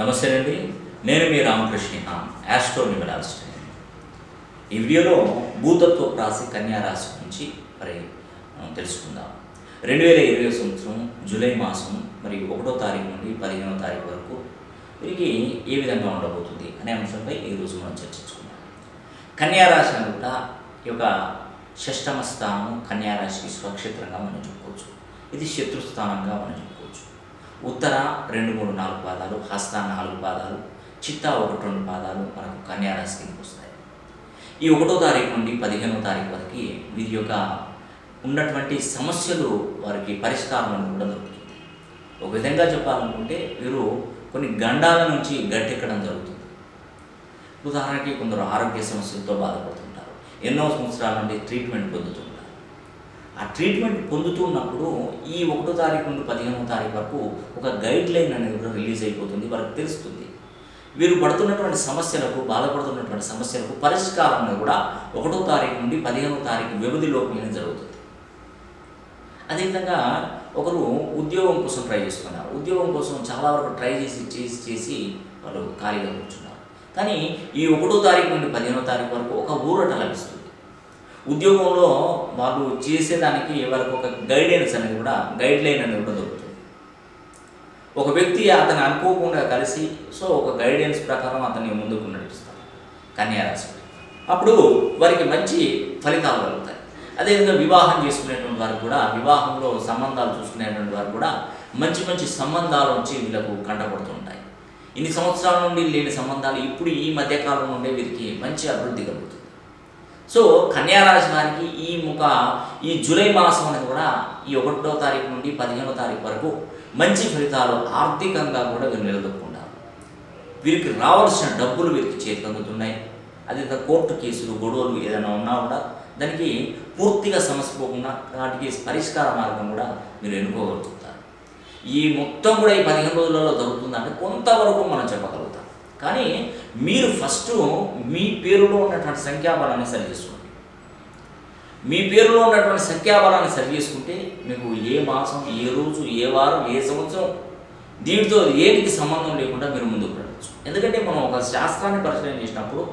నమస్తే అండి. నేను మీ రామకృష్ణ యాస్ట్రో న్యూమరాలజిస్ట్ ఈ వీడియోలో భూతత్వ రాశి కన్యారాశి గురించి మరి తెలుసుకుందాం. రెండు వేల ఇరవై సంవత్సరం జూలై మాసం మరి ఒకటో తారీఖు నుండి పదిహేనో తారీఖు వరకు వీరికి ఏ విధంగా ఉండబోతుంది అనే అంశంపై ఈరోజు మనం చర్చించుకుందాం. కన్యారాశి అని కూడా ఈ యొక్క షష్టమ స్థానం కన్యా సురక్షితంగా మనం చెప్పుకోవచ్చు. ఇది శత్రుస్థానంగా మనం చెప్పుకోవచ్చు. ఉత్తర రెండు మూడు నాలుగు పాదాలు హస్త నాలుగు పాదాలు చిత్త ఒకటి రెండు పాదాలు మనకు కన్యా కిందకి వస్తాయి. ఈ ఒకటో తారీఖు నుండి పదిహేనో తారీఖు వరకు వీరి యొక్క ఉన్నటువంటి సమస్యలు వారికి పరిష్కారం అనేది కూడా దొరుకుతుంది. ఒక విధంగా చెప్పాలనుకుంటే వీరు కొన్ని గండాల నుంచి గట్టెక్కడం జరుగుతుంది. ఉదాహరణకి కొందరు ఆరోగ్య సమస్యలతో బాధపడుతుంటారు. ఎన్నో సంవత్సరాల నుండి ట్రీట్మెంట్ పొందుతుంటారు ఆ ట్రీట్మెంట్ పొందుతున్నప్పుడు ఈ ఒకటో తారీఖు నుండి పదిహేనో తారీఖు వరకు ఒక గైడ్ లైన్ అనేది కూడా రిలీజ్ అయిపోతుంది వారికి తెలుస్తుంది. వీరు పడుతున్నటువంటి సమస్యలకు బాధపడుతున్నటువంటి సమస్యలకు పరిష్కారం అనేది కూడా ఒకటో తారీఖు నుండి పదిహేనో తారీఖు వ్యవధి లోపలనే జరుగుతుంది. అదేవిధంగా ఒకరు ఉద్యోగం కోసం ట్రై చేస్తున్నారు. ఉద్యోగం కోసం చాలా వరకు ట్రై చేసి చేసి చేసి వాళ్ళు ఖాళీగా కూర్చున్నారు. కానీ ఈ ఒకటో తారీఖు నుండి పదిహేనో తారీఖు వరకు ఒక ఊరట లభిస్తుంది. ఉద్యోగంలో వాళ్ళు చేసేదానికి వాళ్ళకి ఒక గైడెన్స్ అనేది కూడా గైడ్ లైన్ అనేది కూడా దొరుకుతుంది. ఒక వ్యక్తి అతను అనుకోకుండా కలిసి సో ఒక గైడెన్స్ ప్రకారం అతన్ని ముందుకు నడిపిస్తారు కన్యారాశి అప్పుడు వారికి మంచి ఫలితాలు కలుగుతాయి. అదేవిధంగా వివాహం చేసుకునేటువంటి వారు కూడా వివాహంలో సంబంధాలు చూసుకునేటువంటి వారు కూడా మంచి మంచి సంబంధాలు వచ్చి వీళ్ళకు కంటపడుతుంటాయి. ఇన్ని సంవత్సరాల నుండి లేని సంబంధాలు ఇప్పుడు ఈ మధ్యకాలం నుండే వీరికి మంచి అభివృద్ధి కలుగుతుంది. సో కన్యారాశి వారికి ఈ ముఖ ఈ జూలై మాసం అనేది కూడా ఈ ఒకటో తారీఖు నుండి పదిహేనో తారీఖు వరకు మంచి ఫలితాలు ఆర్థికంగా కూడా వీరు నిలదొక్కుంటారు వీరికి రావాల్సిన డబ్బులు వీరికి చేతికి అందుతున్నాయి. అదే కోర్టు కేసులు గొడవలు ఏదైనా ఉన్నా కూడా దానికి పూర్తిగా సమస్య పోకుండా వాటికి పరిష్కార మార్గం కూడా మీరు ఎన్నుకోగలుగుతారు. ఈ మొత్తం కూడా ఈ పదిహేను రోజులలో జరుగుతుందంటే కొంతవరకు మనం చెప్పగలుగుతాం. కానీ మీరు ఫస్ట్ మీ పేరులో ఉన్నటువంటి సంఖ్యాబలాన్ని సరి చేసుకోండి. మీ పేరులో ఉన్నటువంటి సంఖ్యాబలాన్ని సరి చేసుకుంటే మీకు ఏ మాసం ఏ రోజు ఏ వారం ఏ సంవత్సరం దీనితో ఏటికి సంబంధం లేకుండా మీరు ముందుకు వెళ్ళవచ్చు ఎందుకంటే మనం ఒక శాస్త్రాన్ని పరిశీలన చేసినప్పుడు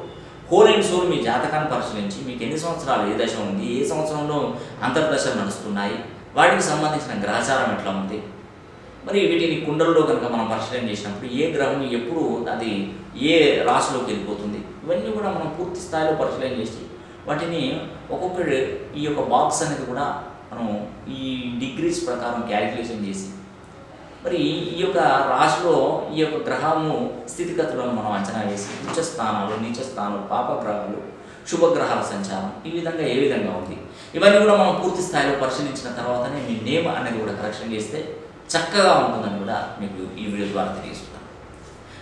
హోల్ అండ్ సోల్ మీ జాతకాన్ని పరిశీలించి మీకు ఎన్ని సంవత్సరాలు ఏ దశ ఉంది ఏ సంవత్సరంలో అంతర్దశలు నడుస్తున్నాయి వాటికి సంబంధించిన గ్రహచారం ఎట్లా ఉంది మరి వీటిని కుండల్లో కనుక మనం పరిశీలన చేసినప్పుడు ఏ గ్రహం ఎప్పుడు అది ఏ రాశిలోకి వెళ్ళిపోతుంది? ఇవన్నీ కూడా మనం పూర్తి స్థాయిలో పరిశీలన చేసి వాటిని ఒక్కొక్క ఈ యొక్క బాక్స్ అనేది కూడా మనం ఈ డిగ్రీస్ ప్రకారం క్యాలిక్యులేషన్ చేసి మరి ఈ యొక్క రాశిలో ఈ యొక్క గ్రహము స్థితిగతులను మనం అంచనా వేసి ఉచ్చ స్థానాలు నీచ స్థానాలు పాపగ్రహాలు శుభగ్రహాల సంచారం ఈ విధంగా ఏ విధంగా ఉంది? ఇవన్నీ కూడా మనం పూర్తి స్థాయిలో పరిశీలించిన తర్వాతనే మీ నేమ్ అనేది కూడా కరెక్షన్ చేస్తే చక్కగా ఉంటుందని కూడా మీకు ఈ వీడియో ద్వారా తెలియజేస్తున్నాను.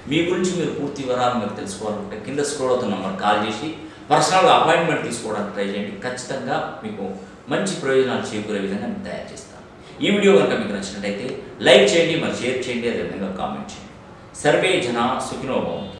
మీ గురించి మీరు పూర్తి వివరాలు మీరు తెలుసుకోవాలంటే కింద స్క్రోల్ అవుతున్న నెంబర్ కాల్ చేసి పర్సనల్గా అపాయింట్మెంట్ తీసుకోవడానికి ట్రై చేయండి. ఖచ్చితంగా మీకు మంచి ప్రయోజనాలు చేకూరే విధంగా నేను తయారు చేస్తాను. ఈ వీడియో కనుక మీకు నచ్చినట్టయితే లైక్ చేయండి మరి షేర్ చేయండి అదేవిధంగా కామెంట్ చేయండి. సర్వే జన సుఖినోభవంతు